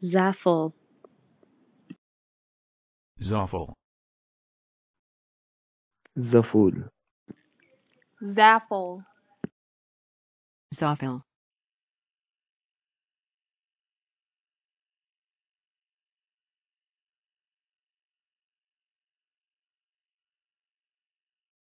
Zaffel. Zoffel. Zaful. Zaffel. Zoffel.